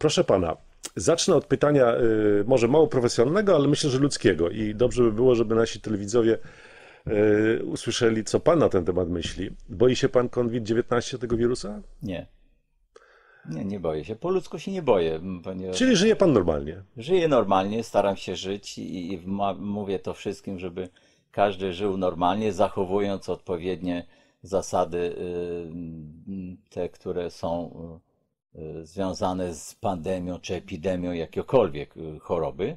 proszę pana, zacznę od pytania y, może mało profesjonalnego, ale myślę, że ludzkiego i dobrze by było, żeby nasi telewidzowie y, usłyszeli, co pan na ten temat myśli. Boi się pan COVID-19 tego wirusa? Nie. Nie, nie boję się. Po ludzku się nie boję, ponieważ Czyli żyje pan normalnie? żyję normalnie, staram się żyć i, i mówię to wszystkim, żeby każdy żył normalnie, zachowując odpowiednie zasady, y, te, które są związane z pandemią czy epidemią jakiegokolwiek y, choroby.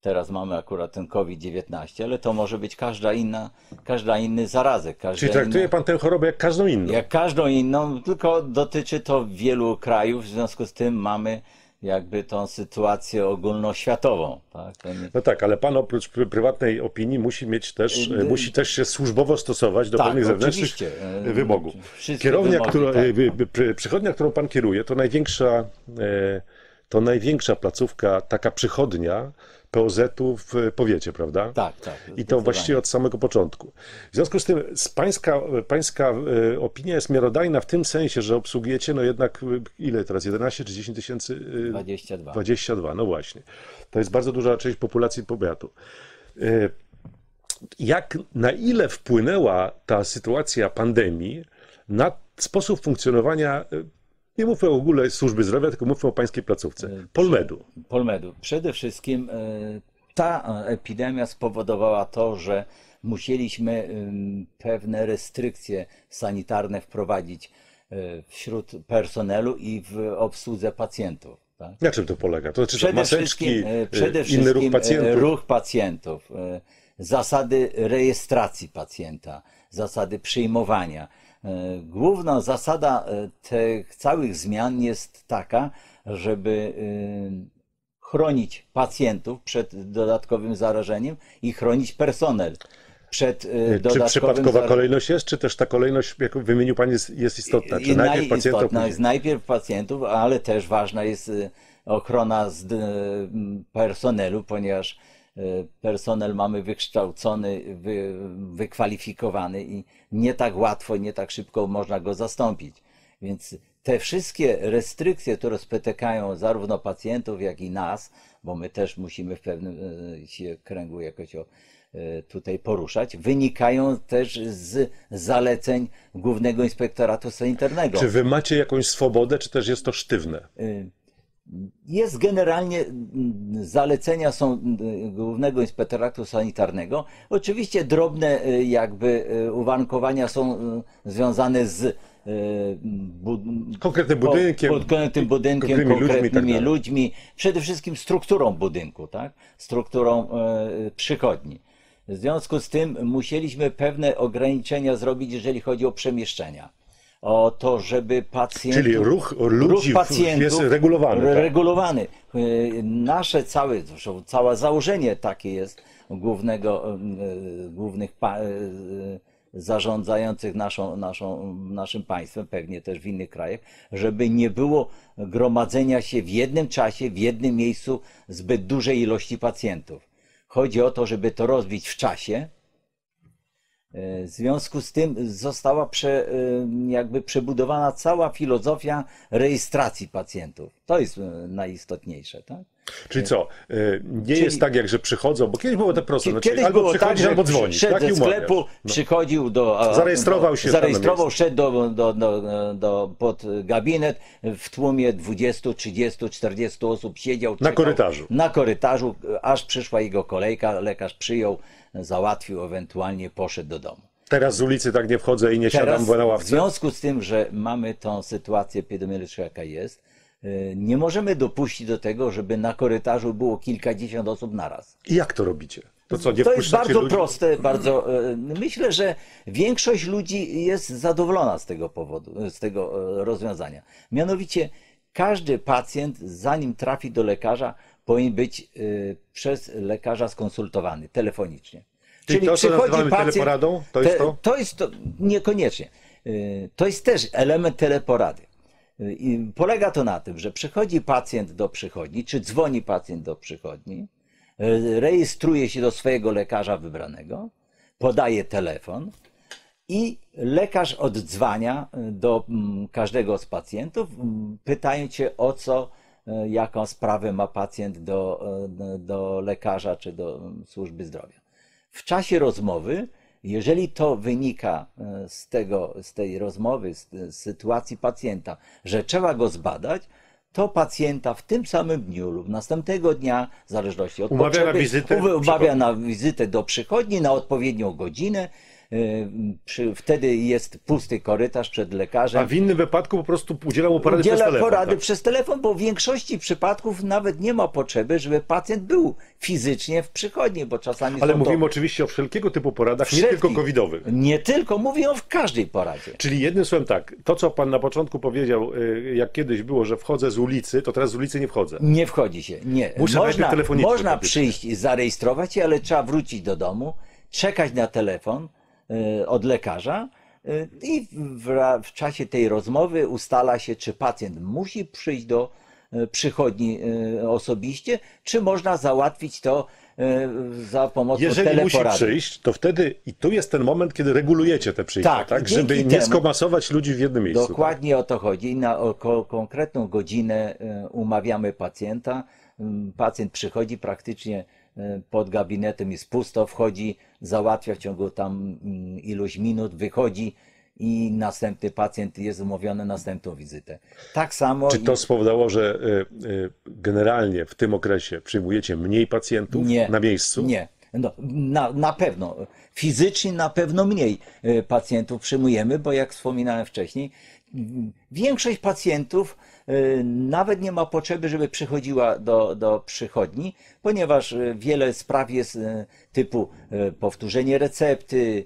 Teraz mamy akurat ten COVID-19, ale to może być każda inna, każda inny zarazek. Każda Czyli traktuje inna... pan tę chorobę jak każdą inną? Jak każdą inną, tylko dotyczy to wielu krajów, w związku z tym mamy jakby tą sytuację ogólnoświatową. Tak? No tak, ale pan oprócz pr- prywatnej opinii musi mieć też, Y, y, musi też się służbowo stosować do Tak, pewnych zewnętrznych oczywiście. Y, wymogów. wszystkie Kierownia, wymogi, która, tak. y, przy- przychodnia, którą pan kieruje, to największa, e, to największa placówka, taka przychodnia POZ-u w powiecie, prawda? Tak, tak. I to właściwie od samego początku. W związku z tym pańska, pańska e, opinia jest miarodajna w tym sensie, że obsługujecie no jednak e, ile teraz, 11 czy 10 tysięcy? e, 22. 22, no właśnie. To jest bardzo duża część populacji powiatu. Jak, na ile wpłynęła ta sytuacja pandemii na sposób funkcjonowania, nie mówmy w ogóle służby zdrowia, tylko mówmy o pańskiej placówce, Polmedu. Polmedu. Przede wszystkim e, ta e, epidemia spowodowała to, że musieliśmy pewne restrykcje sanitarne wprowadzić e, wśród personelu i w obsłudze pacjentów. Tak? Na czym to polega? To znaczy to Przede maseczki, wszystkim, e, e, przede ruch wszystkim e, pacjentów. ruch pacjentów, e, zasady rejestracji pacjenta, zasady przyjmowania. E, Główna zasada e, tych całych zmian jest taka, żeby e, chronić pacjentów przed dodatkowym zarażeniem i chronić personel przed e, Czy dodatkowym przypadkowa zarażeniem. kolejność jest, czy też ta kolejność, jak wymienił Pan, jest, jest istotna? Czy I najpierw pacjentów, później? jest najpierw pacjentów, ale też ważna jest ochrona personelu, ponieważ personel mamy wykształcony, wy, wykwalifikowany i nie tak łatwo, nie tak szybko można go zastąpić. Więc te wszystkie restrykcje, które spotykają zarówno pacjentów, jak i nas, bo my też musimy w pewnym y, się kręgu jakoś o, y, tutaj poruszać, wynikają też z zaleceń Głównego Inspektoratu Sanitarnego. Czy Wy macie jakąś swobodę, czy też jest to sztywne? Jest generalnie, mm, zalecenia są y, Głównego Inspektoratu Sanitarnego. Oczywiście drobne y, jakby y, uwarunkowania są y, związane z bud- Konkretnym budynkiem, po- konkretnym budynkiem, konkretnymi ludźmi tak konkretnymi dalej. ludźmi, przede wszystkim strukturą budynku, tak? strukturą przychodni. W związku z tym musieliśmy pewne ograniczenia zrobić, jeżeli chodzi o przemieszczenia. O to, żeby pacjentów... Czyli ruch ludzi w- jest regulowany, re- tak? regulowany. Nasze całe, całe założenie takie jest głównego, e, głównych pa, e, zarządzających naszą, naszą, naszym państwem, pewnie też w innych krajach, żeby nie było gromadzenia się w jednym czasie, w jednym miejscu zbyt dużej ilości pacjentów. Chodzi o to, żeby to rozbić w czasie. W związku z tym została prze, e, jakby przebudowana cała filozofia rejestracji pacjentów. To jest e, najistotniejsze, tak? Czyli co? y, Nie Czyli- jest tak, jak że przychodzą, bo kiedyś było to proste. Znaczy, kiedyś albo było tak, przychodzisz, że albo dzwonisz. szedł tak? Ze sklepu, No. przychodził do... Zarejestrował się na Zarejestrował, szedł do, do, do, do, pod gabinet, w tłumie 20, 30, 40 osób siedział. Na czekał korytarzu. Na korytarzu, aż przyszła jego kolejka, lekarz przyjął, załatwił, ewentualnie poszedł do domu. Teraz z ulicy tak nie wchodzę i nie siadam Teraz, na w ławce. związku z tym, że mamy tą sytuację epidemiologiczną, jaka jest, y, nie możemy dopuścić do tego, żeby na korytarzu było kilkadziesiąt osób naraz. I jak to robicie? To co, To jest bardzo ludzi? proste, bardzo. e, Myślę, że większość ludzi jest zadowolona z tego powodu, z tego rozwiązania. Mianowicie każdy pacjent, zanim trafi do lekarza, powinien być e, przez lekarza skonsultowany telefonicznie. Czyli to, co nazywamy teleporadą, to jest to? To jest to, niekoniecznie. E, To jest też element teleporady. E, I polega to na tym, że przychodzi pacjent do przychodni, czy dzwoni pacjent do przychodni, rejestruje się do swojego lekarza wybranego, podaje telefon i lekarz oddzwania do mm, każdego z pacjentów, mm, pytając się o co jaką sprawę ma pacjent do, e, do lekarza czy do służby zdrowia. W czasie rozmowy, jeżeli to wynika e, z, tego, z tej rozmowy, z, z sytuacji pacjenta, że trzeba go zbadać, to pacjenta w tym samym dniu lub następnego dnia, w zależności od Umawia na potrzeby, wizytę w umawia na wizytę do przychodni na odpowiednią godzinę. Y, Przy, wtedy jest pusty korytarz przed lekarzem. A w innym wypadku po prostu udzielam mu porady przez Udziela telefon. porady tak? przez telefon, bo w większości przypadków nawet nie ma potrzeby, żeby pacjent był fizycznie w przychodni, bo czasami Ale mówimy to oczywiście o wszelkiego typu poradach, nie wszelkie- tylko covidowych. Nie tylko, mówię o w każdej poradzie. Czyli jednym słowem tak, to co pan na początku powiedział, y, jak kiedyś było, że wchodzę z ulicy, to teraz z ulicy nie wchodzę. Nie wchodzi się. Nie. Muszę można telefonicznie można przyjść i zarejestrować się, ale trzeba wrócić do domu, czekać na telefon od lekarza y, i w, w czasie tej rozmowy ustala się, czy pacjent musi przyjść do y, przychodni osobiście, czy można załatwić to za pomocą Jeżeli musi teleporady. przyjść, to wtedy i tu jest ten moment, kiedy regulujecie te przyjścia, Tak, tak, żeby nie skomasować ludzi w jednym miejscu. tak? Dokładnie o to chodzi. Na o, ko, konkretną godzinę e, umawiamy pacjenta. Mm, Pacjent przychodzi praktycznie e, pod gabinetem, jest pusto, wchodzi, załatwia w ciągu tam mm, iluś minut, wychodzi i następny pacjent jest umówiony na następną wizytę. Tak samo. Czy i- to spowodowało, że y, y, generalnie w tym okresie przyjmujecie mniej pacjentów Nie, na miejscu? Nie. No, na, na pewno. Fizycznie na pewno mniej pacjentów przyjmujemy, bo jak wspominałem wcześniej, m, większość pacjentów nawet nie ma potrzeby, żeby przychodziła do, do przychodni, ponieważ e, wiele spraw jest e, typu powtórzenie recepty,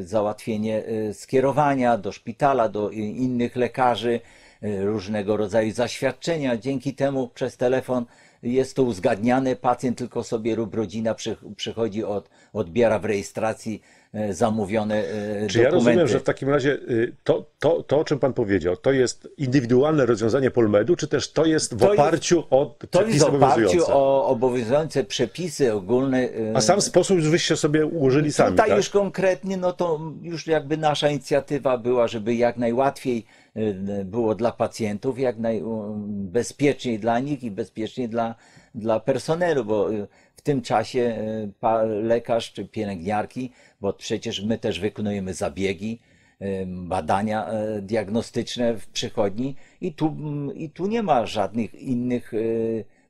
załatwienie skierowania do szpitala, do innych lekarzy, różnego rodzaju zaświadczenia. Dzięki temu przez telefon jest to uzgadniane, pacjent tylko sobie lub rodzina przy, przychodzi, od, odbiera w rejestracji zamówione e, Czy ja dokumenty. rozumiem, że w takim razie y, to, to, to, o czym pan powiedział, to jest indywidualne rozwiązanie Polmedu, czy też to jest w To jest- oparciu o To jest przepisy w oparciu o obowiązujące przepisy ogólne. e, A sam sposób już wyście sobie ułożyli sami, Tutaj tak? już konkretnie, no to już jakby nasza inicjatywa była, żeby jak najłatwiej e, było dla pacjentów, jak najbezpieczniej dla nich i bezpieczniej dla, dla personelu, bo e, tym czasie e, lekarz czy pielęgniarki, bo przecież my też wykonujemy zabiegi, e, badania e, diagnostyczne w przychodni i tu, mm, i tu nie ma żadnych innych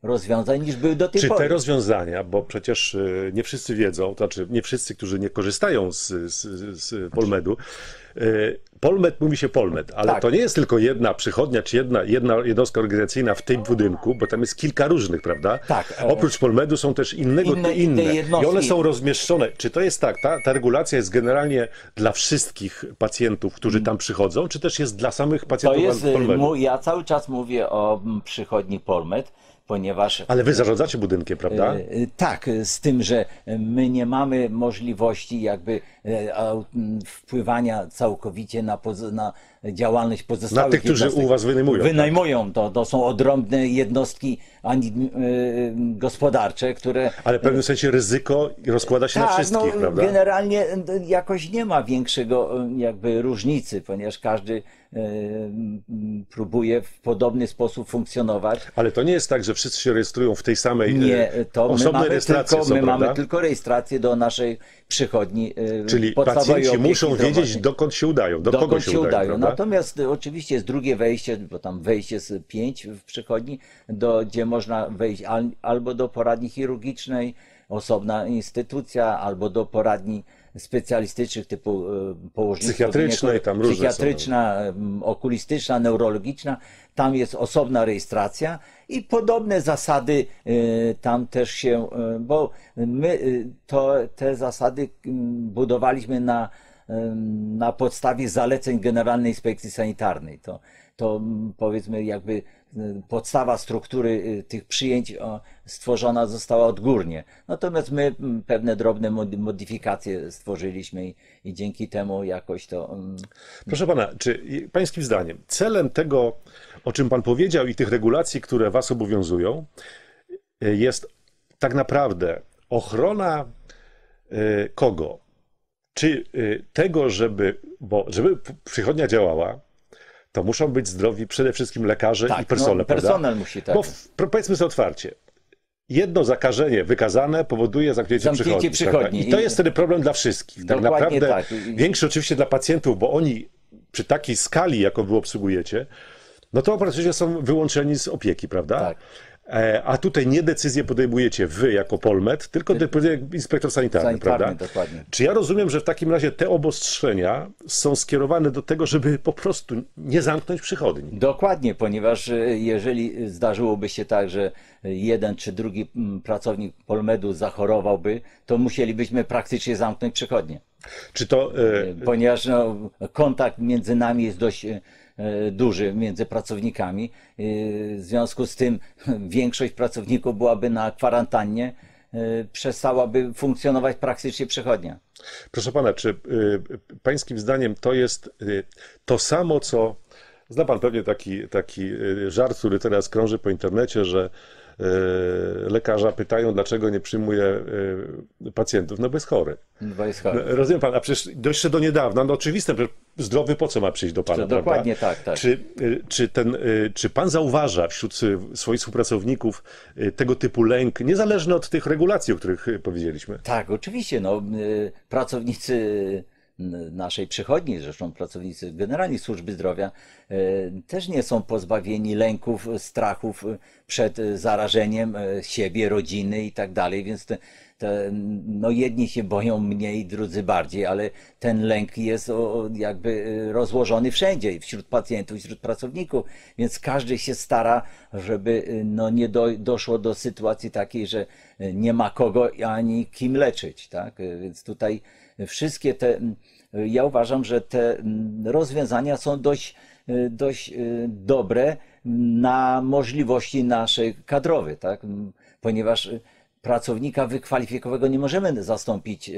rozwiązań niż były do tej Czy pory. te rozwiązania, bo przecież nie wszyscy wiedzą, to znaczy nie wszyscy, którzy nie korzystają z, z, z Polmedu, y, Polmed mówi się Polmed, ale Tak. to nie jest tylko jedna przychodnia, czy jedna, jedna jednostka organizacyjna w tym budynku, bo tam jest kilka różnych, prawda? Tak, e, Oprócz Polmedu są też innego inne- inne, inne i one są rozmieszczone. Czy to jest tak, ta, ta regulacja jest generalnie dla wszystkich pacjentów, którzy tam przychodzą, czy też jest dla samych To pacjentów jest, y, Polmedu? ja cały czas mówię o mm, przychodni Polmed, ponieważ Ale wy zarządzacie budynkiem, prawda? y, y, tak, z tym, że my nie mamy możliwości jakby m, wpływania całkowicie na, na działalność pozostałych Na tych, którzy u was wynajmują. tak? Wynajmują, to, to są odrębne jednostki ani, y, y, gospodarcze, które Ale w pewnym sensie ryzyko rozkłada się na wszystkich, no, prawda? Generalnie y, jakoś nie ma większego y, jakby różnicy, ponieważ każdy y, próbuje w podobny sposób funkcjonować. Ale to nie jest tak, że wszyscy się rejestrują w tej samej Nie, to my osobnej mamy, rejestracji tylko, są, my prawda? mamy tylko rejestrację do naszej przychodni. y, Czyli pacjenci muszą wiedzieć, dokąd się udają, do kogo dokąd się, udają, prawda? Natomiast y, oczywiście jest drugie wejście, bo tam wejście z pięć w przychodni, do, gdzie można wejść al, albo do poradni chirurgicznej, osobna instytucja, albo do poradni specjalistycznych typu y, położnictwo, Psychiatrycznej, tam różne są. psychiatryczna, ym, okulistyczna, neurologiczna, tam jest osobna rejestracja i podobne zasady y, tam też się, y, bo my y, to, te zasady ym, budowaliśmy na, na podstawie zaleceń Generalnej Inspekcji Sanitarnej. To, to mm, powiedzmy jakby y, podstawa struktury y, tych przyjęć stworzona została odgórnie. Natomiast my mm, pewne drobne mod- modyfikacje stworzyliśmy i, dzięki temu jakoś to Proszę pana, czy pańskim zdaniem celem tego, o czym pan powiedział i tych regulacji, które was obowiązują, e, jest tak naprawdę ochrona e, kogo? Czy e, tego, żeby, bo żeby przychodnia działała, to muszą być zdrowi przede wszystkim lekarze Tak, i personel, no, prawda? personel musi, tak. Bo w, powiedzmy sobie otwarcie, jedno zakażenie wykazane powoduje zamknięcie, Zamknięcie przychodni. przychodni. prawda? I to jest wtedy problem dla wszystkich. Tak Dokładnie naprawdę tak. Większy oczywiście dla pacjentów, bo oni przy takiej skali, jaką wy obsługujecie, no to praktycznie są wyłączeni z opieki, prawda? Tak. E, A tutaj nie decyzję podejmujecie wy jako Polmet, tylko inspektor sanitarny, Sanitarny, prawda? dokładnie. Czy ja rozumiem, że w takim razie te obostrzenia są skierowane do tego, żeby po prostu nie zamknąć przychodni? Dokładnie, ponieważ e, jeżeli zdarzyłoby się tak, że jeden czy drugi pracownik Polmedu zachorowałby, to musielibyśmy praktycznie zamknąć przychodnię. Czy to e, Ponieważ no, kontakt między nami jest dość duży, między pracownikami. E, W związku z tym większość pracowników byłaby na kwarantannie, e, przestałaby funkcjonować praktycznie przychodnia. Proszę pana, czy pańskim zdaniem to jest to samo, co. Zna pan pewnie taki, taki żart, który teraz krąży po internecie, że lekarza pytają, dlaczego nie przyjmuje y, pacjentów. No bo jest chory. Bo jest No, chory. rozumiem pan, a przecież jeszcze do niedawna, no oczywiste, że zdrowy po co ma przyjść do pana, To prawda? dokładnie tak, tak. Czy, y, czy, ten, czy pan zauważa wśród swoich współpracowników tego typu lęk, niezależny od tych regulacji, o których powiedzieliśmy? Tak, oczywiście. No, pracownicy naszej przychodni, zresztą pracownicy generalnie służby zdrowia, y, też nie są pozbawieni lęków, strachów y, przed y, zarażeniem siebie, rodziny i tak dalej, więc te, te, no jedni się boją mniej, drudzy bardziej, ale ten lęk jest jakby rozłożony wszędzie, wśród pacjentów, wśród pracowników, więc każdy się stara, żeby no, nie do, doszło do sytuacji takiej, że nie ma kogo ani kim leczyć, tak? Więc tutaj wszystkie te, ja uważam, że te rozwiązania są dość, y, dość y, dobre na możliwości nasze kadrowe, tak? Ponieważ y, pracownika wykwalifikowanego nie możemy zastąpić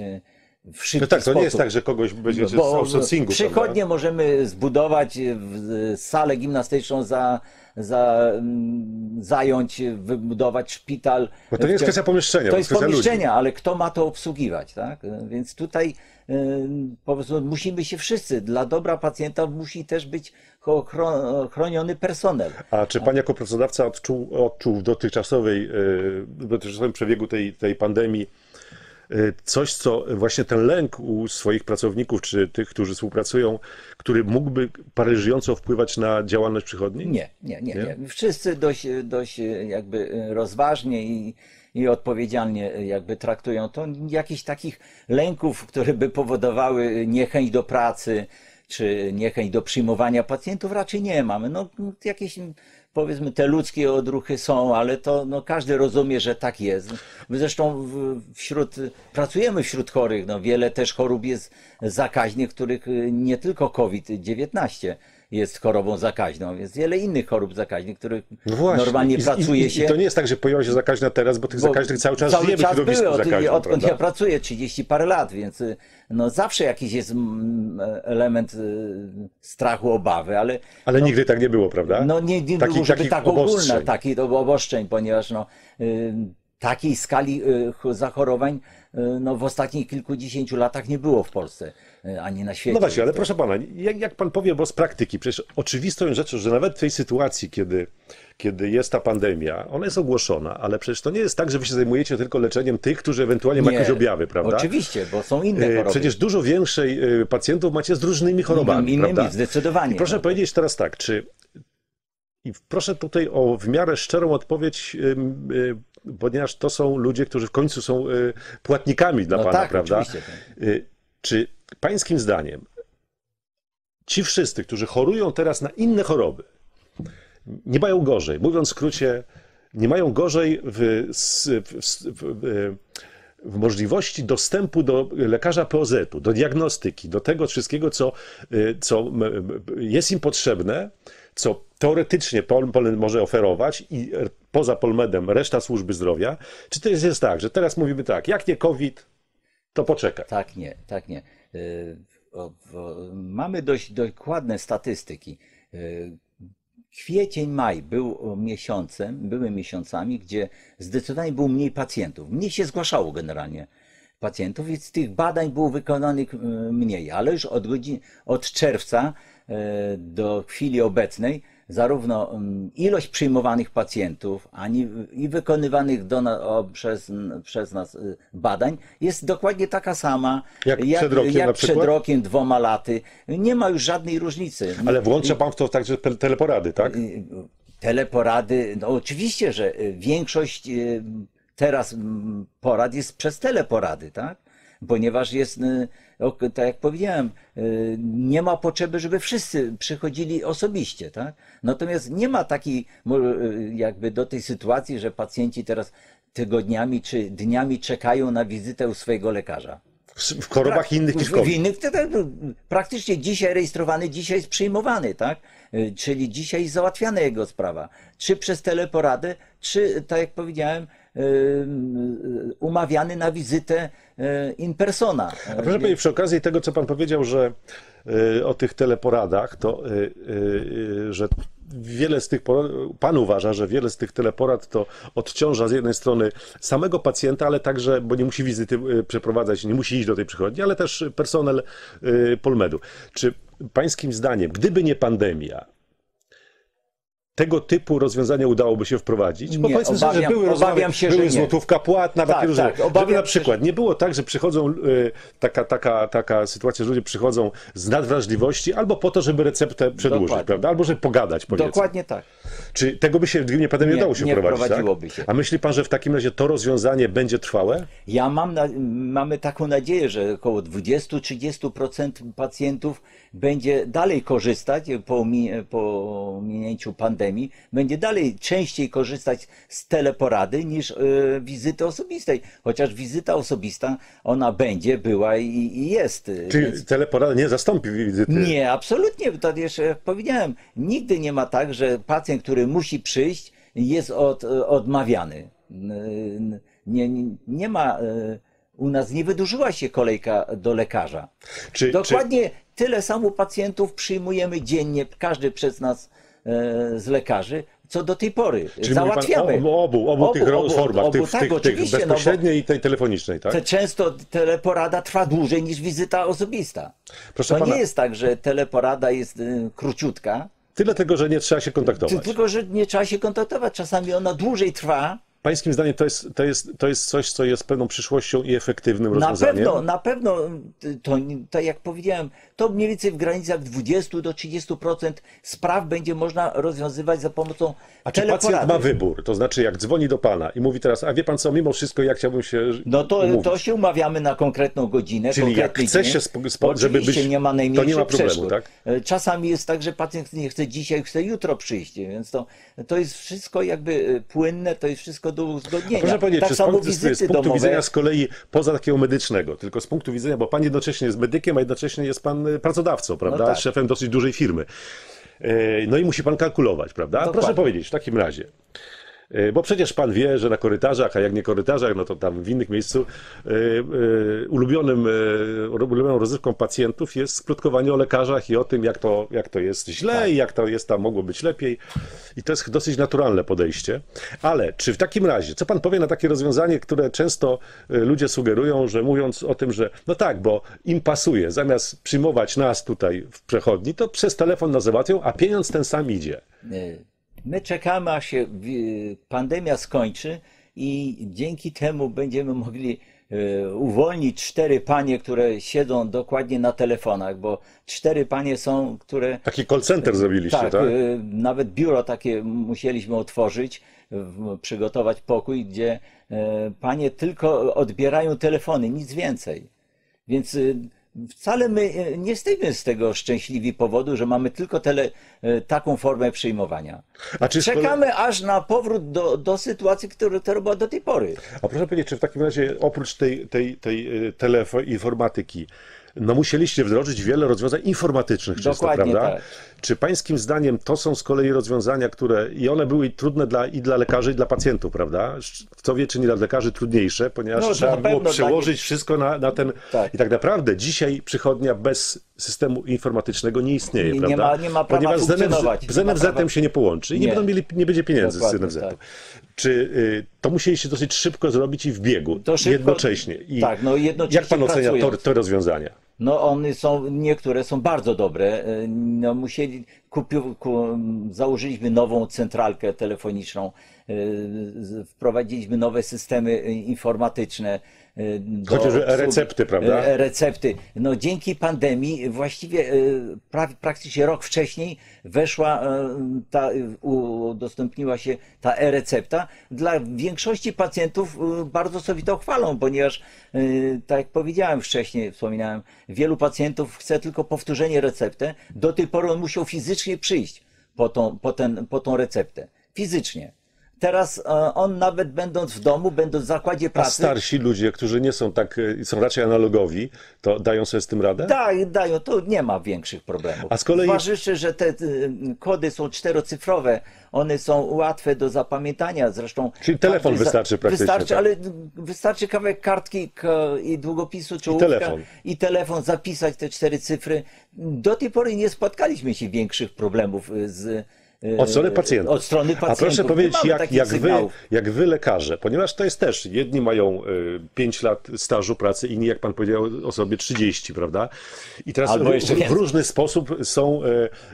w szybki No tak, to sposób. nie jest tak, że kogoś będziecie z Bo outsourcingu, przychodnie prawda? możemy zbudować, salę gimnastyczną za, za, mm, zająć, wybudować szpital. Bo to nie jest kwestia pomieszczenia, To jest kwestia ludzi. pomieszczenia, ale kto ma to obsługiwać, tak? Więc tutaj y, po prostu musimy się wszyscy, dla dobra pacjenta musi też być chroniony personel. A czy pan jako pracodawca odczuł, odczuł w dotychczasowej, e, w dotychczasowym przebiegu tej, tej pandemii coś, co właśnie ten lęk u swoich pracowników, czy tych, którzy współpracują, który mógłby paraliżująco wpływać na działalność przychodni? Nie, nie, nie, Nie? nie. Wszyscy dość, dość jakby rozważnie i, i odpowiedzialnie jakby traktują to. Jakichś takich lęków, które by powodowały niechęć do pracy, czy niechęć do przyjmowania pacjentów raczej nie mamy. No, jakieś powiedzmy te ludzkie odruchy są, ale to no, każdy rozumie, że tak jest. My zresztą w, wśród, pracujemy wśród chorych, no, wiele też chorób jest zakaźnych, których y, nie tylko COVID-19 jest chorobą zakaźną, jest wiele innych chorób zakaźnych, których No właśnie. normalnie I, pracuje i, się. I to nie jest tak, że pojawia się zakaźna teraz, bo tych Bo zakaźnych cały czas w czas były, od, zakaźnym, odkąd prawda? ja pracuję 30 parę lat, więc y, no zawsze jakiś jest mm, element y, strachu, obawy, ale Ale nigdy tak nie było, prawda? no nie, nie Taki- było, żeby tak ogólne, obostrzeń. takich obostrzeń, ponieważ no, y, takiej skali ch- zachorowań no, w ostatnich kilkudziesięciu latach nie było w Polsce, ani na świecie. No właśnie, ale proszę pana, jak, jak pan powie, bo z praktyki, przecież oczywistą rzeczą, że nawet w tej sytuacji, kiedy, kiedy jest ta pandemia, ona jest ogłoszona, ale przecież to nie jest tak, że wy się zajmujecie tylko leczeniem tych, którzy ewentualnie mają jakieś objawy, prawda? Oczywiście, bo są inne E, choroby. Przecież dużo więcej e, pacjentów macie z różnymi chorobami, innymi, prawda? zdecydowanie. I proszę no. powiedzieć teraz tak, czy i proszę tutaj o w miarę szczerą odpowiedź, ponieważ to są ludzie, którzy w końcu są płatnikami dla No pana, tak, prawda? oczywiście, tak. Czy pańskim zdaniem ci wszyscy, którzy chorują teraz na inne choroby, nie mają gorzej, mówiąc w skrócie, nie mają gorzej w, w, w, w, możliwości dostępu do lekarza POZ-u, do diagnostyki, do tego wszystkiego, co, co jest im potrzebne, co teoretycznie Pol- Polen może oferować i poza Polmedem reszta służby zdrowia. Czy to jest, jest tak, że teraz mówimy tak, jak nie COVID, to poczekaj. Tak, nie, tak nie. Y, Mamy dość dokładne statystyki. Y, Kwiecień, maj był miesiącem, były miesiącami, gdzie zdecydowanie było mniej pacjentów. Mniej się zgłaszało generalnie pacjentów, więc tych badań było wykonanych y, mniej, ale już od, godzin, od czerwca do chwili obecnej zarówno mm, ilość przyjmowanych pacjentów, ani i wykonywanych do, o, przez, przez nas y, badań jest dokładnie taka sama Jak przed rokiem jak przed rokiem, dwoma laty. Nie ma już żadnej różnicy. Ale włącza pan w to także teleporady, tak? Y, teleporady, no oczywiście, że y, większość teraz mm, porad jest przez teleporady, tak? Ponieważ jest, tak jak powiedziałem, y, nie ma potrzeby, żeby wszyscy przychodzili osobiście, tak? Natomiast nie ma takiej, y, jakby do tej sytuacji, że pacjenci teraz tygodniami czy dniami czekają na wizytę u swojego lekarza. W, w chorobach innych niż W COVID. innych, to, tak, praktycznie dzisiaj rejestrowany, dzisiaj jest przyjmowany, tak? Y, Czyli dzisiaj jest załatwiana jego sprawa. Czy przez teleporadę, czy, tak jak powiedziałem, umawiany na wizytę y, in persona. A proszę powiedzieć, przy okazji tego, co pan powiedział, że y, o tych teleporadach, to y, y, y, że wiele z tych, porad- pan uważa, że wiele z tych teleporad to odciąża z jednej strony samego pacjenta, ale także, bo nie musi wizyty y, przeprowadzać, nie musi iść do tej przychodni, ale też personel y, Polmedu. Czy pańskim zdaniem, gdyby nie pandemia, tego typu rozwiązania udałoby się wprowadzić? Bo Nie, powiedzmy sobie, że obawiam- były, obawiam rozmowy, się, że były nie. złotówka płat, nawet Tak, tak, Żeby obawiam na się, przykład nie było tak, że przychodzą y, taka, taka, taka sytuacja, że ludzie przychodzą z nadwrażliwości albo po to, żeby receptę przedłużyć, Dokładnie. prawda? Albo żeby pogadać, powiedzmy. Dokładnie tak. Czy tego by się, gdyby nie pandemia, Nie, dało się nie wprowadzić, wprowadziłoby tak? się. A myśli pan, że w takim razie to rozwiązanie będzie trwałe? Ja mam na, mamy taką nadzieję, że około 20-30% pacjentów będzie dalej korzystać po, mi, po minięciu pandemii, będzie dalej częściej korzystać z teleporady niż e, wizyty osobistej. Chociaż wizyta osobista, ona będzie, była i, i jest. Czy Więc- teleporada nie zastąpi wizyty? nie, absolutnie. To jeszcze jak powiedziałem, nigdy nie ma tak, że pacjent, który musi przyjść, jest od, odmawiany. N- Nie, nie, nie ma, e, u nas nie wydłużyła się kolejka do lekarza. Czy, Dokładnie tyle samo pacjentów przyjmujemy dziennie, każdy przez nas e, z lekarzy, co do tej pory. czy, czyli mówi pan Załatwiamy. o, o obu, obu, tych obu, formach, obu, tych, tak, tych, tych no bezpośredniej i tej telefonicznej, tak? te często teleporada trwa dłużej niż wizyta osobista. Proszę to pana, nie jest tak, że teleporada jest y, króciutka, tyle tego, że nie trzeba się kontaktować. tylko że nie trzeba się kontaktować. Czasami ona dłużej trwa. Pańskim zdaniem to jest, to, jest, to jest coś, co jest pewną przyszłością i efektywnym Na rozwiązaniem? pewno, na pewno, y, to, tak jak powiedziałem, to mniej więcej w granicach 20 do 30% spraw będzie można rozwiązywać za pomocą A czy pacjent ma wybór? To znaczy, jak dzwoni do pana i mówi teraz, a wie pan co, mimo wszystko ja chciałbym się No to, umówić. to się umawiamy na konkretną godzinę. Czyli jak chce się spo- spo- żeby być- nie ma to nie ma problemu, przeszkód. tak? E, Czasami jest tak, że pacjent nie chce dzisiaj, chce jutro przyjść, więc to, to jest wszystko jakby e, płynne, to jest wszystko do uzgodnienia. Proszę powiedzieć, tak czy z samo punktu, z wizyty punktu domowe. widzenia z kolei poza takiego medycznego, tylko z punktu widzenia, bo pan jednocześnie jest medykiem, a jednocześnie jest pan y, pracodawcą, prawda? tak. Szefem dosyć dużej firmy. E, No i musi pan kalkulować, prawda? Dokładnie. Proszę powiedzieć w takim razie. E, Bo przecież pan wie, że na korytarzach, a jak nie korytarzach, no to tam w innych miejscu e, e, ulubionym, ulubioną rozrywką pacjentów jest plotkowanie o lekarzach i o tym, jak to, jak to jest źle Tak. i jak to jest tam mogło być lepiej. I to jest dosyć naturalne podejście. Ale czy w takim razie, co pan powie na takie rozwiązanie, które często ludzie sugerują, że mówiąc o tym, że no tak, bo im pasuje, zamiast przyjmować nas tutaj w przechodni, to przez telefon nas załatwią, a pieniądz ten sam idzie. E, My czekamy, aż się wi- pandemia skończy i dzięki temu będziemy mogli e, uwolnić cztery panie, które siedzą dokładnie na telefonach, bo cztery panie są, które Taki call center zrobiliście, tak? tak, e, nawet biuro takie musieliśmy otworzyć, przygotować pokój, gdzie panie tylko odbierają telefony, nic więcej. Więc y, wcale my y, nie jesteśmy z tego szczęśliwi powodu, że mamy tylko tele, y, taką formę przyjmowania. Z kolei- Czekamy aż na powrót do, do sytuacji, która, która była do tej pory. A proszę powiedzieć, czy w takim razie oprócz tej, tej, tej y, teleinformatyki, no musieliście wdrożyć wiele rozwiązań informatycznych czysto, Dokładnie prawda? tak. Czy pańskim zdaniem to są z kolei rozwiązania, które i one były trudne dla, i dla lekarzy, i dla pacjentów, prawda? Kto wie, czy nie dla lekarzy trudniejsze, ponieważ No, trzeba było przełożyć wszystko na, na ten... Tak. I tak naprawdę dzisiaj przychodnia bez systemu informatycznego nie istnieje, Nie- nie prawda? ma- nie ma prawa Ponieważ z NFZ, funkcjonować. z Nie NFZ-em prawa- się nie połączy i nie, Nie. będą mieli, nie będzie pieniędzy Dokładnie, z NFZ-u. tak. Czy y, to musieliście dosyć szybko zrobić i w biegu, To szybko- jednocześnie? I tak, no jednocześnie jak pan ocenia to, to rozwiązania? No one są, niektóre są bardzo dobre. E, No musieli, kupił, ku, założyliśmy nową centralkę telefoniczną, z- wprowadziliśmy nowe systemy e, informatyczne. E, do obsługi- recepty, prawda? e, Recepty. No dzięki pandemii właściwie e, pra, praktycznie rok wcześniej weszła ta, udostępniła się ta e-recepta. Dla większości pacjentów bardzo sobie to chwalą, ponieważ tak jak powiedziałem wcześniej, wspominałem, wielu pacjentów chce tylko powtórzenie recepty. Do tej pory on musiał fizycznie przyjść po tą, po ten, po tą receptę. Fizycznie. Teraz e, on nawet będąc w domu, będąc w zakładzie A pracy, starsi ludzie, którzy nie są tak, e, są raczej analogowi, to dają sobie z tym radę? Dają, dają, to nie ma większych problemów. A z kolei- Zważywszy, że te y, kody są czterocyfrowe, one są łatwe do zapamiętania, zresztą... Czyli telefon każdy wystarczy praktycznie, Wystarczy, tak? ale wystarczy kawałek kartki i długopisu, czołówka telefon. i telefon, zapisać te cztery cyfry. Do tej pory nie spotkaliśmy się większych problemów z... Od strony pacjentów. Od strony A pacjentów. proszę Nie powiedzieć, jak, jak, wy, jak wy lekarze, ponieważ to jest też, jedni mają 5 lat stażu pracy, inni, jak pan powiedział o sobie, 30, prawda? I teraz Albo w, jeszcze w więcej. różny sposób są,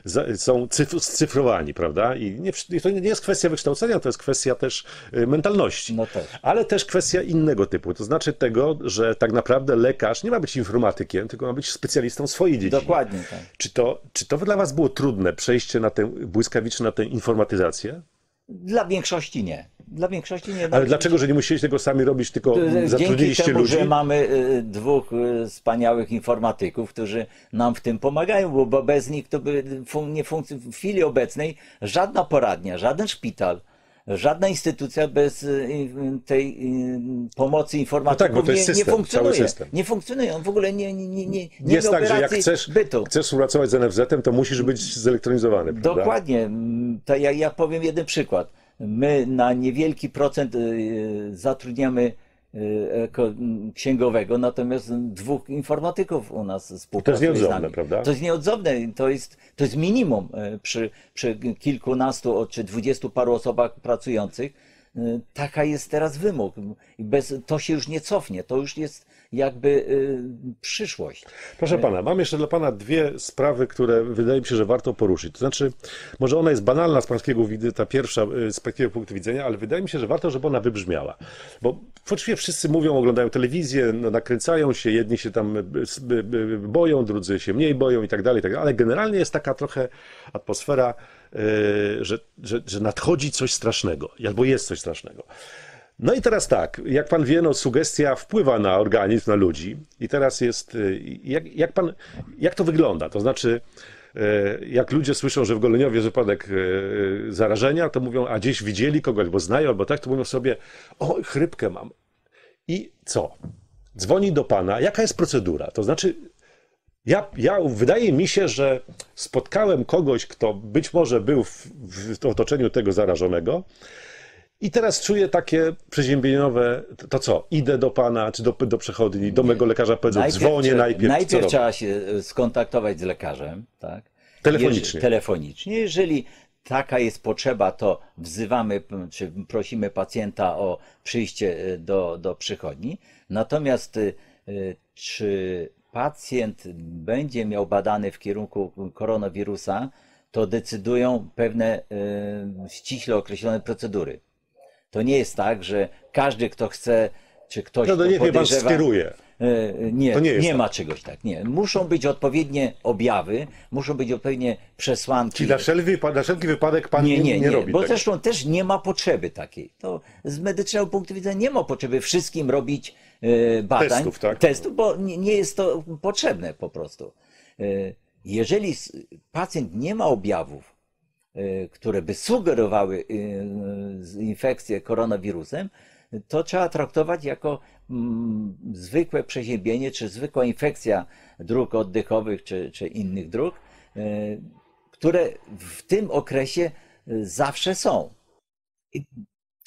e, są cyf- scyfrowani, prawda? I nie, to nie jest kwestia wykształcenia, to jest kwestia też e, mentalności. No też. Ale też kwestia innego typu, to znaczy tego, że tak naprawdę lekarz nie ma być informatykiem, tylko ma być specjalistą w swojej dziedzinie. Dokładnie tak. Czy to, czy to dla was było trudne przejście na tę błyskawiczne na tę informatyzację? Dla większości nie. Dla większości nie. Ale dlaczego, że nie musieliście tego sami robić, tylko zatrudniliście temu, ludzi? że mamy y, dwóch y, wspaniałych informatyków, którzy nam w tym pomagają, bo- bez nich to by nie funkc- w chwili obecnej żadna poradnia, żaden szpital, żadna instytucja bez y, y, tej y, pomocy informatyków No tak, nie, system, nie funkcjonuje. Nie funkcjonuje, on w ogóle nie, nie, nie, nie, Jest tak, że jak chcesz, bytu. chcesz współpracować z NFZ-em, to musisz być zelektronizowany, prawda? Dokładnie. To ja, ja powiem jeden przykład. My na niewielki procent zatrudniamy księgowego, natomiast dwóch informatyków u nas współpracuje z nieodzowne, nami. prawda? To jest nieodzowne. To jest, to jest minimum y, przy, przy kilkunastu czy dwudziestu paru osobach pracujących. Y, Taka jest teraz wymóg. Bez, to się już nie cofnie. To już jest jakby y, przyszłość. Proszę pana, mam jeszcze dla pana dwie sprawy, które wydaje mi się, że warto poruszyć. To znaczy, może ona jest banalna z pańskiego widy, ta pierwsza y, z pańskiego punktu widzenia, ale wydaje mi się, że warto, żeby ona wybrzmiała. Bo oczywiście wszyscy mówią, oglądają telewizję, no, nakręcają się, jedni się tam y, boją, drudzy się mniej boją i tak dalej, i tak dalej. ale generalnie jest taka trochę atmosfera, że, że, że nadchodzi coś strasznego, albo jest coś strasznego. No i teraz tak, jak pan wie, no, sugestia wpływa na organizm, na ludzi. I teraz jest, y, jak, jak, pan, jak to wygląda? To znaczy, y, jak ludzie słyszą, że w Goleniowie jest wypadek y, zarażenia, to mówią, a gdzieś widzieli kogoś, bo znają, albo tak, to mówią sobie, o, chrypkę mam. I co? Dzwoni do pana. Jaka jest procedura? To znaczy, ja, ja, wydaje mi się, że spotkałem kogoś, kto być może był w, w otoczeniu tego zarażonego. I teraz czuję takie przeziębieniowe, to, co, idę do pana, czy do, do przechodni, do mego lekarza, powiedzą, dzwonię najpierw, najpierw trzeba się e, skontaktować z lekarzem, tak? Telefonicznie. Jeżeli, telefonicznie. Jeżeli taka jest potrzeba, to wzywamy, czy prosimy pacjenta o przyjście e, do, do przychodni. Natomiast e, czy pacjent będzie miał badany w kierunku koronawirusa, to decydują pewne ściśle określone procedury. To nie jest tak, że każdy, kto chce, czy ktoś, No to kto mnie pan podejrzewa- skieruje. E, Nie, To nie nie, tak. ma czegoś tak. Nie. Muszą być odpowiednie objawy, muszą być odpowiednie przesłanki. Czyli na wszelki, na wszelki wypadek pan nie, nie, nie, robi bo tego. zresztą też nie ma potrzeby takiej. To z medycznego punktu widzenia nie ma potrzeby wszystkim robić e, badań, Testów, tak? testów, bo nie, nie jest to potrzebne po prostu. E, jeżeli pacjent nie ma objawów, które by sugerowały z- infekcję koronawirusem, to trzeba traktować jako mm, zwykłe przeziębienie, czy zwykła infekcja dróg oddechowych, czy, czy innych dróg, e, które w tym okresie zawsze są. I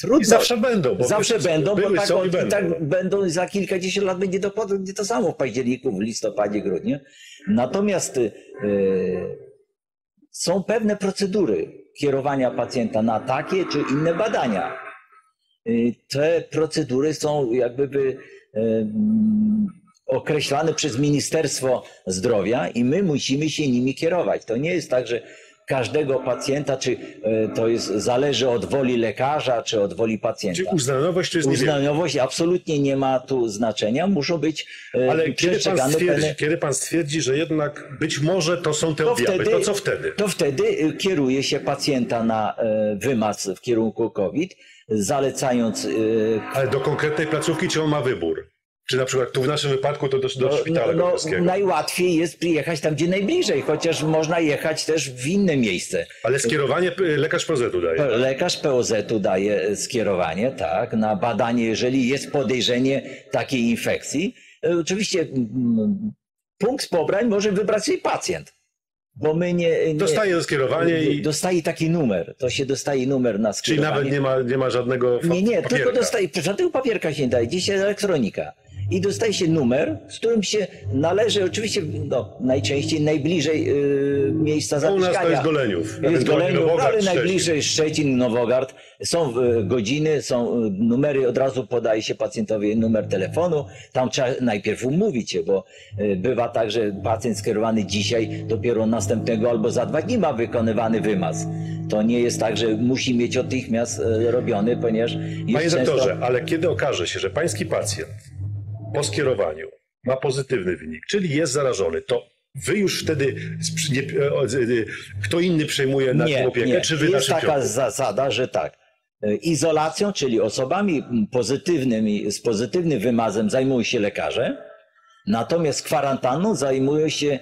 trudno. I zawsze będą. Bo Zawsze będą, bo tak, i będą. tak będą za kilkadziesiąt lat będzie dokładnie to samo w październiku, w listopadzie, grudniu. Natomiast y, są pewne procedury kierowania pacjenta na takie czy inne badania. Y, te procedury są jakby by, y, mm, określane przez Ministerstwo Zdrowia i my musimy się nimi kierować. To nie jest tak, że każdego pacjenta, czy e, to jest, zależy od woli lekarza, czy od woli pacjenta. Czyli uznaniowość to jest. Uznaniowość absolutnie nie ma tu znaczenia. Muszą być e, Ale kiedy pan, stwierdzi, pewne... kiedy pan stwierdzi, że jednak być może to są te To objawy, wtedy- to co wtedy? To wtedy y, kieruje się pacjenta na e, wymaz w kierunku COVID, zalecając Ale do konkretnej placówki, czy on ma wybór? Czy na przykład tu w naszym wypadku to do, do szpitala no, górskiego? najłatwiej jest przyjechać tam, gdzie najbliżej, chociaż można jechać też w inne miejsce. Ale skierowanie lekarz POZ-u daje. Lekarz POZ-u daje skierowanie, tak, na badanie, jeżeli jest podejrzenie takiej infekcji. E, Oczywiście punkt pobrań może wybrać sobie pacjent, bo my nie... nie Dostaje skierowanie i... Dostaje taki numer, to się dostaje numer na Czyli skierowanie. nawet nie ma, nie ma żadnego Nie, nie, papierka. tylko dostaje, żadnego papierka się nie daje, dzisiaj elektronika. I dostaje się numer, z którym się należy, oczywiście no, najczęściej najbliżej y, miejsca No, u zamieszkania. nas to jest Goleniów. Jest Goleniów, Nowogród, ale najbliżej Szczecin, Nowogard. Są y, godziny, są y, numery, od razu podaje się pacjentowi numer telefonu. Tam trzeba najpierw umówić się, bo bywa tak, że pacjent skierowany dzisiaj dopiero następnego albo za dwa dni ma wykonywany wymaz. To nie jest tak, że musi mieć natychmiast robiony, ponieważ jest Panie często... doktorze, ale kiedy okaże się, że pański pacjent po skierowaniu ma pozytywny wynik, czyli jest zarażony, to wy już wtedy, nie, e, e, kto inny przejmuje nad tym opiekę, czy wy na Jest taka szybciągu? zasada, że tak. e, Izolacją, czyli osobami pozytywnymi, z pozytywnym wymazem zajmują się lekarze, natomiast kwarantanną zajmuje się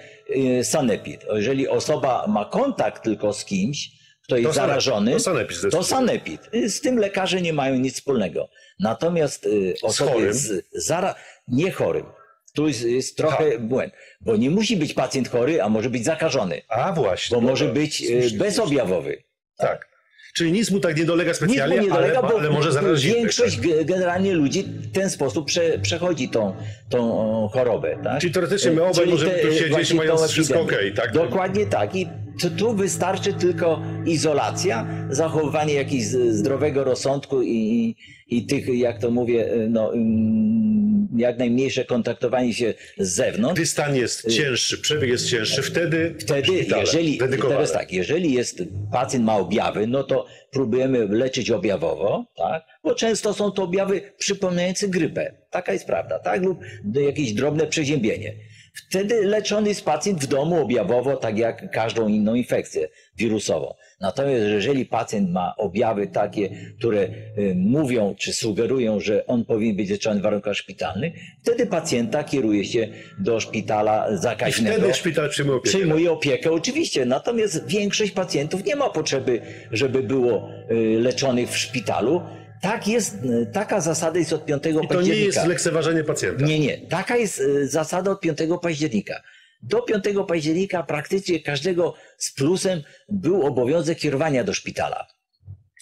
sanepid. Jeżeli osoba ma kontakt tylko z kimś, jest To sanepid, zarażony, to sanepid to sanepid. Z tym lekarze nie mają nic wspólnego. Natomiast y, osoby chorym? z zara... nie chorym. Tu jest, jest trochę błęd, bo nie musi być pacjent chory, a może być zakażony, A właśnie. bo no może być y, bezobjawowy. Tak. Czyli nic mu tak nie dolega specjalnie, nie dolega, ale, bo ale może zarazić większość tak? ge- generalnie ludzi w ten sposób prze, przechodzi tą, tą chorobę. Tak? Czyli teoretycznie my obaj Czyli możemy te- tu siedzieć, mając wszystko okej, tak? Dokładnie tak. I tu, tu wystarczy tylko izolacja, zachowywanie jakiegoś zdrowego rozsądku i, i tych, jak to mówię, no, mm, jak najmniejsze kontaktowanie się z zewnątrz. Gdy stan jest cięższy, przebieg jest cięższy, wtedy Wtedy, szpitale jeżeli, teraz tak, jeżeli jest, pacjent ma objawy, no to próbujemy leczyć objawowo, tak? Bo często są to objawy przypominające grypę. Taka jest prawda, tak? Lub jakieś drobne przeziębienie. Wtedy leczony jest pacjent w domu objawowo, tak jak każdą inną infekcję wirusową. Natomiast jeżeli pacjent ma objawy takie, które y, mówią czy sugerują, że on powinien być leczony w warunkach szpitalnych, wtedy pacjenta kieruje się do szpitala I zakaźnego wtedy szpital przyjmuje opiekę. przyjmuje opiekę, oczywiście. Natomiast większość pacjentów nie ma potrzeby, żeby było y, leczonych w szpitalu. Tak jest, y, taka zasada jest od 5 I to nie października. jest lekceważenie pacjenta. Nie, nie. Taka jest y, zasada od 5 października. Do 5 października praktycznie każdego z plusem był obowiązek kierowania do szpitala.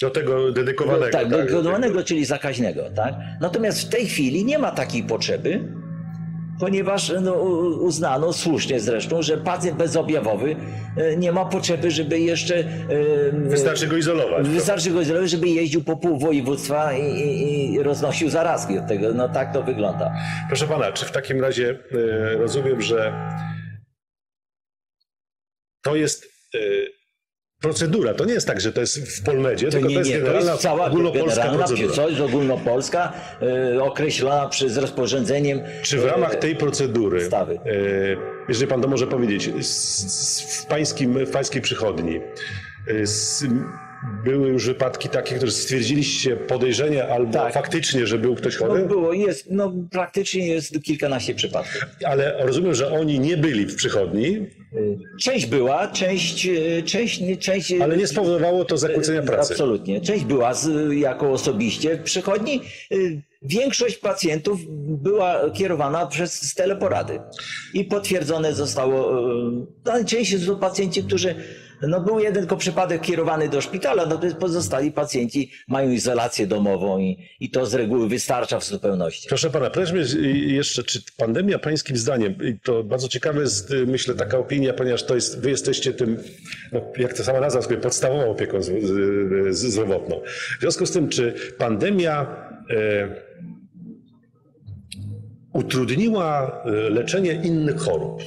Do tego dedykowanego. tak, do dedykowanego, tego. czyli zakaźnego. Tak? Natomiast w tej chwili nie ma takiej potrzeby, ponieważ no, uznano, słusznie zresztą, że pacjent bezobjawowy e, nie ma potrzeby, żeby jeszcze... Wystarczy go izolować. Wystarczy go izolować, żeby jeździł po pół województwa i, i, i roznosił zarazki od tego. No tak to wygląda. Proszę pana, czy w takim razie e, rozumiem, że to jest e, procedura, to nie jest tak, że to jest w Polmedzie, To tylko nie, to jest nie, to generalna jest cała ogólnopolska generalna, procedura. to jest ogólnopolska, e, określona przez rozporządzeniem. Czy w ramach tej procedury, ustawy. e, jeżeli pan to może powiedzieć, s- s- w, pańskim, w pańskiej przychodni s- były już wypadki takie, które stwierdziliście podejrzenie albo Tak. faktycznie, że był ktoś No chory, było, jest, no praktycznie jest kilkanaście przypadków. ale rozumiem, że oni nie byli w przychodni, Część była, część, e, część, część. e, ale nie spowodowało to zakłócenia pracy. Absolutnie. Część była z, jako osobiście w przychodni. Większość pacjentów była kierowana przez teleporady i potwierdzone zostało. Najczęściej są pacjenci, którzy. No był jeden tylko przypadek kierowany do szpitala, natomiast pozostali pacjenci mają izolację domową i, i to z reguły wystarcza w zupełności. Proszę pana, powiedzmy jeszcze, czy pandemia pańskim zdaniem, to bardzo ciekawe jest, myślę, taka opinia, ponieważ to jest, wy jesteście tym, no, jak to sama nazwa sobie, podstawową opieką z, z, z, zdrowotną. W związku z tym, czy pandemia e, utrudniła y, leczenie innych chorób?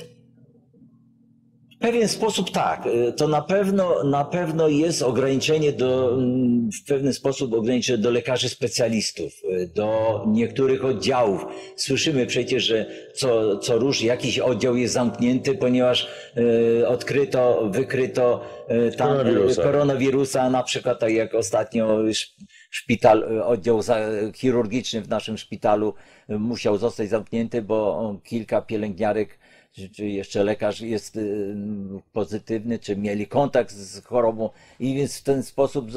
W pewien sposób tak. Y, To na pewno, na pewno jest ograniczenie do, mm, w pewien sposób ograniczenie do lekarzy specjalistów, y, do niektórych oddziałów. Słyszymy przecież, że co, co róż jakiś oddział jest zamknięty, ponieważ y, odkryto, wykryto y, tam Koronawirusa. koronawirusa. koronawirusa, na przykład tak jak ostatnio sz- szpital, y, oddział chirurgiczny w naszym szpitalu y, musiał zostać zamknięty, bo kilka pielęgniarek czy, jeszcze lekarz jest y, pozytywny, czy mieli kontakt z chorobą i więc w ten sposób,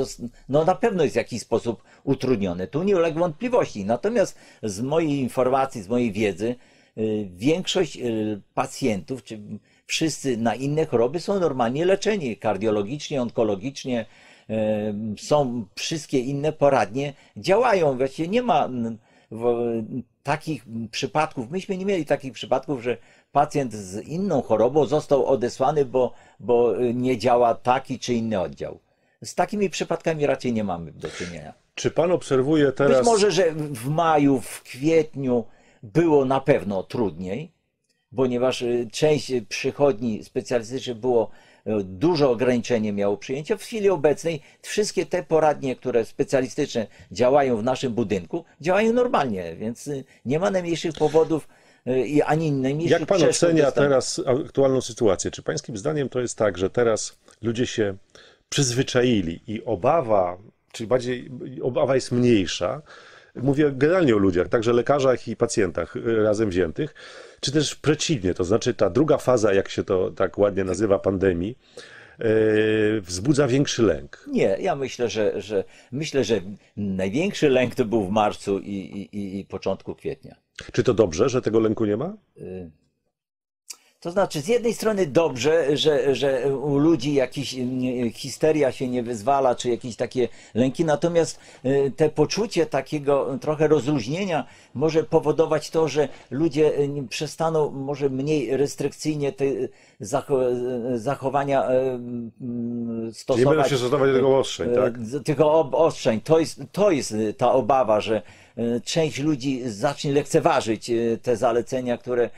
no na pewno jest w jakiś sposób utrudniony. Tu nie ulega wątpliwości. Natomiast z mojej informacji, z mojej wiedzy, y, większość y, pacjentów, czy wszyscy na inne choroby są normalnie leczeni kardiologicznie, onkologicznie, są wszystkie inne poradnie, działają. Właściwie nie ma takich przypadków, myśmy nie mieli takich przypadków, że pacjent z inną chorobą został odesłany, bo, bo nie działa taki czy inny oddział. Z takimi przypadkami raczej nie mamy do czynienia. Czy pan obserwuje teraz... Być może, że w maju, w kwietniu było na pewno trudniej, ponieważ y, część przychodni specjalistycznych było y, duże ograniczenie miało przyjęcie. W chwili obecnej wszystkie te poradnie, które specjalistyczne działają w naszym budynku, działają normalnie, więc y, nie ma najmniejszych powodów y, i ani najmniejszych Jak pan ocenia teraz aktualną sytuację? Czy pańskim zdaniem to jest tak, że teraz ludzie się przyzwyczaili i obawa, czyli bardziej obawa jest mniejsza? Mówię generalnie o ludziach, także lekarzach i pacjentach razem wziętych, czy też przeciwnie, to znaczy ta druga faza, jak się to tak ładnie nazywa, pandemii, yy, wzbudza większy lęk. Nie, ja myślę, że, że myślę, że największy lęk to był w marcu i, i, i- i początku kwietnia. Czy to dobrze, że tego lęku nie ma? To znaczy, z jednej strony dobrze, że, że u ludzi jakiś nie, histeria się nie wyzwala, czy jakieś takie lęki, natomiast y, te poczucie takiego trochę rozluźnienia może powodować to, że ludzie y, przestaną może mniej restrykcyjnie te zacho- zachowania y, mm, stosować. Nie będą się stosować tego ostrzeń, tak? Tylko obostrzeń. To jest, to jest y, ta obawa, że y, część ludzi zacznie lekceważyć y, te zalecenia, które y,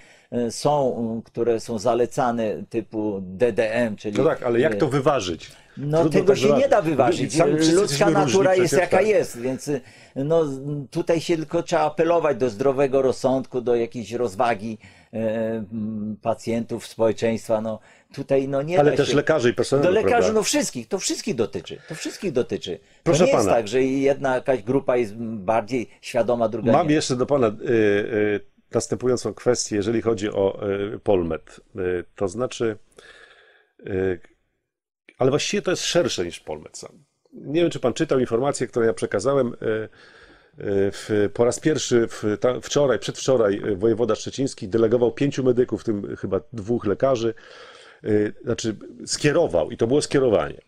są, y, które są zalecane typu DDM, czyli No tak, ale jak to wyważyć? no Trudno tego tak się nie da wyważyć. Ludzka różni natura jest jaka tak. jest, więc no, tutaj się tylko trzeba apelować do zdrowego rozsądku, do jakiejś rozwagi e, pacjentów, społeczeństwa. No, tutaj no, nie Ale też się... lekarzy i personelu, Do lekarzy, prawda? no wszystkich, to wszystkich dotyczy. To wszystkich dotyczy. Proszę to nie jest pana. tak, że jedna jakaś grupa jest bardziej świadoma, druga Mam nie. jeszcze do Pana y, y, następującą kwestię, jeżeli chodzi o y, Polmet. Y, to znaczy, y, ale właściwie to jest szersze niż Polmet sam. Nie wiem, czy Pan czytał informacje, które ja przekazałem. W, po raz pierwszy w, ta, wczoraj, przedwczoraj wojewoda szczeciński delegował pięciu medyków, w tym chyba dwóch lekarzy, znaczy skierował i to było skierowanie.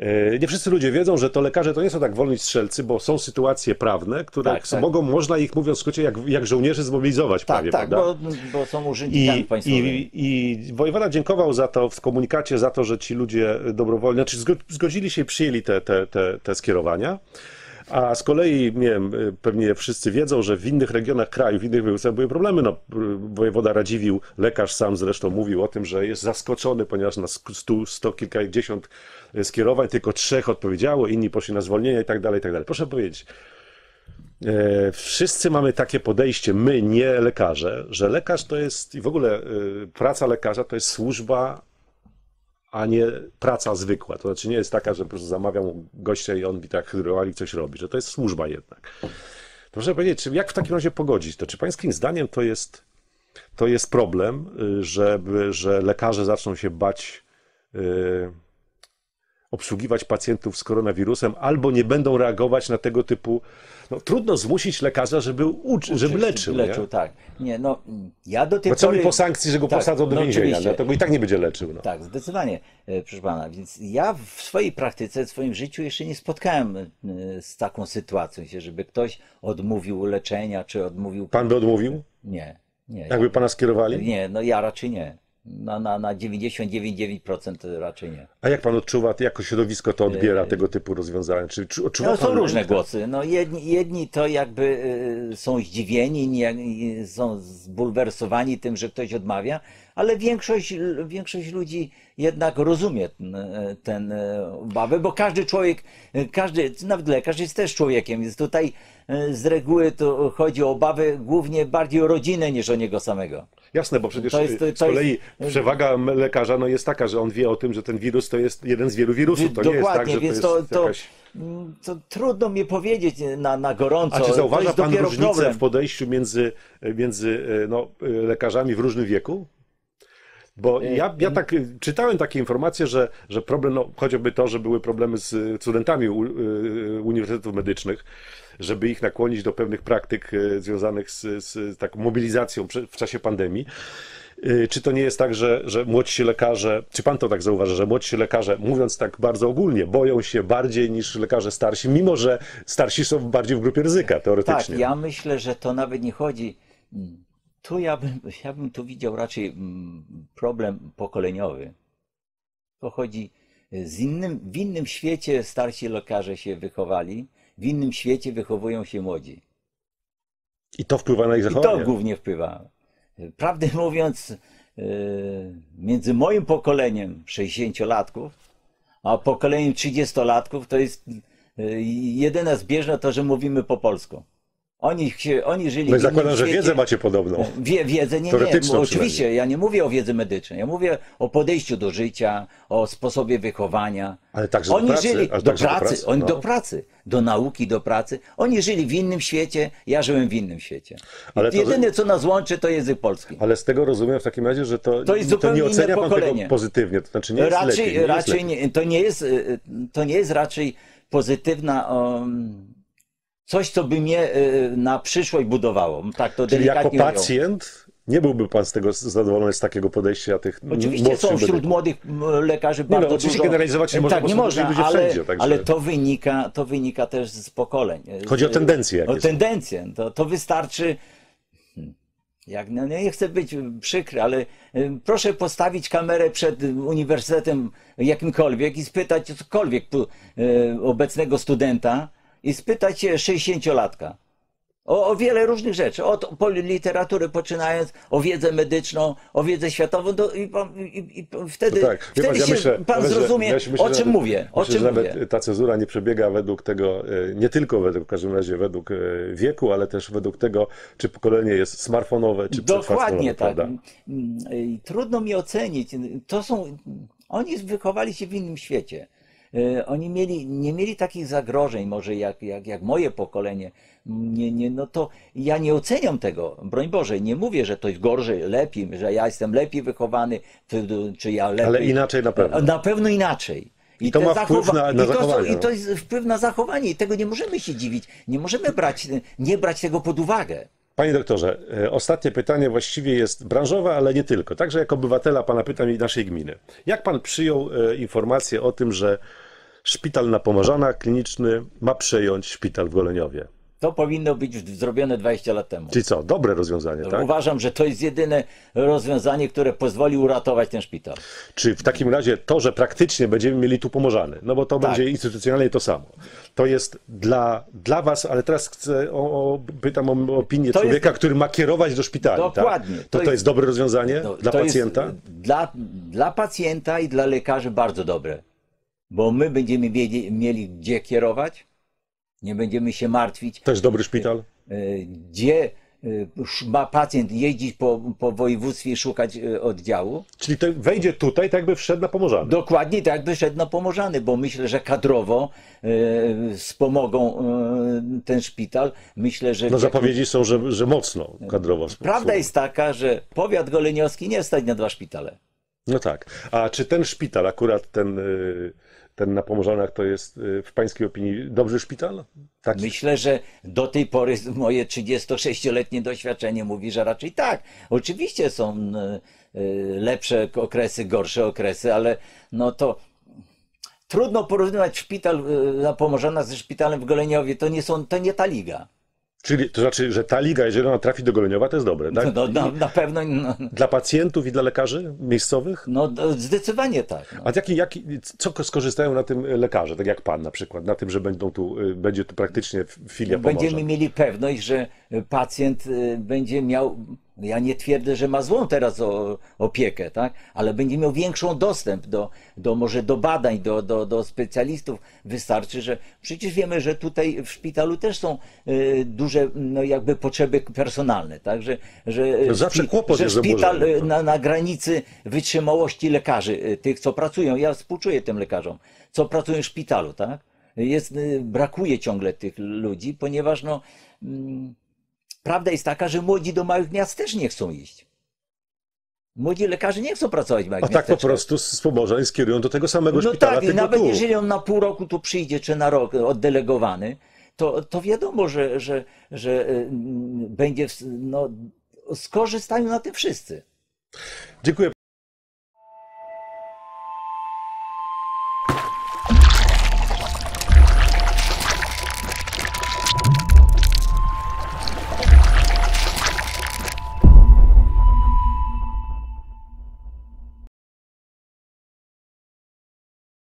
E, Nie wszyscy ludzie wiedzą, że to lekarze to nie są tak wolni strzelcy, bo są sytuacje prawne, które Tak, tak. mogą, można ich mówiąc w skrócie, jak, jak żołnierzy zmobilizować Tak, prawie, tak, prawda? bo, bo są urzędnikami I, państwowymi. i, I wojewoda dziękował za to w komunikacie, za to, że ci ludzie dobrowolnie, znaczy zgo- zgodzili się i przyjęli te, te, te, te skierowania. A z kolei, nie wiem, y, pewnie wszyscy wiedzą, że w innych regionach kraju, w innych województwach były problemy. No, y, wojewoda Radziwił, lekarz sam zresztą mówił o tym, że jest zaskoczony, ponieważ na stu, sto kilkadziesiąt y, skierowań tylko trzech odpowiedziało, inni poszli na zwolnienie i tak dalej, i tak dalej. Proszę powiedzieć, E, Wszyscy mamy takie podejście, my, nie lekarze, że lekarz to jest i w ogóle praca lekarza to jest służba, a nie praca zwykła. To znaczy nie jest taka, że po prostu zamawiam gościa i on mi tak hydroali coś robi, że to jest służba jednak. Proszę powiedzieć, czy jak w takim razie pogodzić to? Czy pańskim zdaniem to jest, to jest problem, y, żeby, że lekarze zaczną się bać y, obsługiwać pacjentów z koronawirusem, albo nie będą reagować na tego typu. No, trudno zmusić lekarza, żeby, uczy, żeby leczył. leczył nie? tak. Nie, no, ja do tej Bo co pory... mi po sankcji, że go Tak, posadzą do no więzienia? oczywiście. No, i tak nie będzie leczył. No. Tak, zdecydowanie, e, proszę pana. Więc ja w swojej praktyce, w swoim życiu jeszcze nie spotkałem e, z taką sytuacją, się, żeby ktoś odmówił leczenia, czy odmówił. Pan by odmówił? Nie, nie. Jakby pana skierowali? Nie, no ja raczej nie. Na, na, na 99,9% raczej nie. A jak pan odczuwa, jako środowisko to odbiera tego typu rozwiązania? Czy, czy odczuwa No, są pan różne głosy. No, jedni, jedni to jakby y, są zdziwieni, nie, są zbulwersowani tym, że ktoś odmawia, ale większość, większość ludzi jednak rozumie ten, ten y, obawę, bo każdy człowiek, każdy, nawet lekarz jest też człowiekiem, więc tutaj y, z reguły to chodzi o obawy głównie bardziej o rodzinę niż o niego samego. Jasne, bo przecież To jest- to- z kolei przewaga lekarza no, jest taka, że on wie o tym, że ten wirus to jest jeden z wielu wirusów. To nie jest tak, Dokładnie, że więc to jest to, jakaś... to trudno mi powiedzieć na, na gorąco. A czy zauważa pan różnicę problem. w podejściu między, między e, no, e, lekarzami w różnym wieku? Bo ja, ja tak e, czytałem takie informacje, że, że problem, no, chociażby to, że były problemy z studentami u, e, uniwersytetów medycznych, żeby ich nakłonić do pewnych praktyk e, związanych z, z taką mobilizacją w czasie pandemii. E, Czy to nie jest tak, że, że młodsi lekarze, czy pan to tak zauważa, że młodsi lekarze, mówiąc tak bardzo ogólnie, boją się bardziej niż lekarze starsi, mimo że starsi są bardziej w grupie ryzyka teoretycznie? Tak, ja myślę, że to nawet nie chodzi. Tu ja bym, ja bym tu widział raczej mm, problem pokoleniowy. To chodzi z innym, w innym świecie starsi lekarze się wychowali, w innym świecie wychowują się młodzi. I to wpływa na ich I to zachowanie. głównie wpływa. Prawdę mówiąc, yy, między moim pokoleniem 60-latków, a pokoleniem 30-latków to jest yy, jedyne zbieżne to, że mówimy po polsku. Oni, oni żyli No i zakładam, że wiedzę macie podobną. Wie, wiedzę, nie, nie. Bo Oczywiście, ja nie mówię o wiedzy medycznej. Ja mówię o podejściu do życia, o sposobie wychowania. Ale także do oni pracy, żyli do także do pracy, pracy, oni no. do pracy, do nauki, do pracy. Oni żyli w innym świecie, ja żyłem w innym świecie. Ale to- Jedyne, co nas łączy, to język polski. Ale z tego rozumiem w takim razie, że to, To jest zupełnie nie ocenia pan tego pozytywnie. To znaczy nie jest raczej lepiej. Nie jest raczej lepiej. nie, to, nie jest, y, to nie jest raczej pozytywna um, coś, co by mnie y, na przyszłość budowało. Tak to Czyli jako pacjent nie byłby pan z tego zadowolony z takiego podejścia tych Oczywiście są wśród młodych lekarzy no, bardzo oczywiście dużo... generalizować nie można, tak, nie można, ludzie ale, wszędzie, także- ale to wynika, to wynika też z pokoleń. Chodzi o tendencje O tendencje. To, to wystarczy... hmm, Jak, no, nie chcę być przykry, ale y, proszę postawić kamerę przed uniwersytetem jakimkolwiek i spytać cokolwiek y, obecnego studenta i spytać się 60-latka. O, o wiele różnych rzeczy, od literatury poczynając, o wiedzę medyczną, o wiedzę światową, to i, pan- i, i, wtedy, To tak, wtedy pan, ja się myślę, pan zrozumie, ja myślę, o czym nawet- mówię, o czym mówię. nawet ta cezura nie przebiega według tego, e, nie tylko według, w każdym razie według e, wieku, ale też według tego, czy pokolenie jest smartfonowe, czy Dokładnie tak. prawda? Mm, i Trudno mi ocenić. To są, oni wychowali się w innym świecie. E, Oni mieli, nie mieli takich zagrożeń, może jak, jak, jak moje pokolenie. Nie, nie, no to ja nie oceniam tego. Broń Boże, nie mówię, że to jest gorzej, lepiej, że ja jestem lepiej wychowany, czy, ja lepiej. Ale inaczej na pewno. Na pewno inaczej. I to te ma wpływ na- na i to, zachowania. I to jest wpływ na zachowanie i tego nie możemy się dziwić. Nie możemy brać, nie brać tego pod uwagę. Panie doktorze, e, ostatnie pytanie właściwie jest branżowe, ale nie tylko. Także jako obywatela pana pytam i naszej gminy. Jak pan przyjął e, informację o tym, że szpital na Pomorzanach kliniczny ma przejąć szpital w Goleniowie? To powinno być zrobione 20 lat temu. Czyli co, dobre rozwiązanie, tak? Uważam, że to jest jedyne rozwiązanie, które pozwoli uratować ten szpital. Czy w takim razie to, że praktycznie będziemy mieli tu Pomorzany, no bo to Tak. będzie instytucjonalnie to samo, to jest dla, dla was, ale teraz chcę o, o, pytam o opinię To jest- człowieka, który ma kierować do szpitali. Dokładnie. Tak? To, To to, jest- jest dobre rozwiązanie No, dla to jest pacjenta? dla, dla pacjenta i dla lekarzy bardzo dobre. Bo my będziemy mieli, mieli gdzie kierować, nie będziemy się martwić, To jest dobry szpital? e, gdzie e, ma pacjent jeździć po, po województwie i szukać e, oddziału. Czyli to wejdzie tutaj, tak jakby wszedł na Pomorzany. Dokładnie tak by szedł na Pomorzany, bo myślę, że kadrowo e, wspomogą e, ten szpital. Myślę, że No zapowiedzi są, że, że mocno kadrowo. Prawda jest taka, że powiat goleniowski nie stać na dwa szpitale. No tak. A czy ten szpital, akurat ten, y, ten na Pomorzanach, to jest y, w pańskiej opinii dobry szpital? Myślę, że do tej pory moje 36-letnie doświadczenie mówi, że raczej tak. Oczywiście są e, e, lepsze okresy, gorsze okresy, ale no to trudno porównywać szpital na Pomorzanach ze szpitalem w Goleniowie. To nie, są, to nie ta liga. Czyli to znaczy, że ta liga, jeżeli ona trafi do Goleniowa, to jest dobre, tak? No, na, na pewno, no, Dla pacjentów i dla lekarzy miejscowych? no no, zdecydowanie tak. No. A jaki, jaki, co skorzystają na tym lekarze, tak jak pan na przykład, na tym, że będą tu, y, będzie tu praktycznie filia Pomorza? Będziemy mieli pewność, że pacjent y, będzie miał, ja nie twierdzę, że ma złą teraz o, opiekę, tak? ale będzie miał większą dostęp do, do może do badań, do, do, do specjalistów. Wystarczy, że przecież wiemy, że tutaj w szpitalu też są y, duże no, jakby potrzeby personalne, tak? że, że, No zawsze kłopot że jest szpital y, na, na granicy wytrzymałości lekarzy, y, tych co pracują, ja współczuję tym lekarzom, co pracują w szpitalu, tak? Jest, y, brakuje ciągle tych ludzi, ponieważ no, mm, prawda jest taka, że młodzi do małych miast też nie chcą iść. Młodzi lekarze nie chcą pracować w małych A tak po miasteczkach. prostu z Pomorza i skierują do tego samego No szpitala, tak, tylko nawet tu. jeżeli on na pół roku tu przyjdzie, czy na rok oddelegowany, to, to wiadomo, że, że, że y, będzie, no, skorzystają na tym wszyscy. Dziękuję.